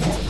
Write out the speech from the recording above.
Huh.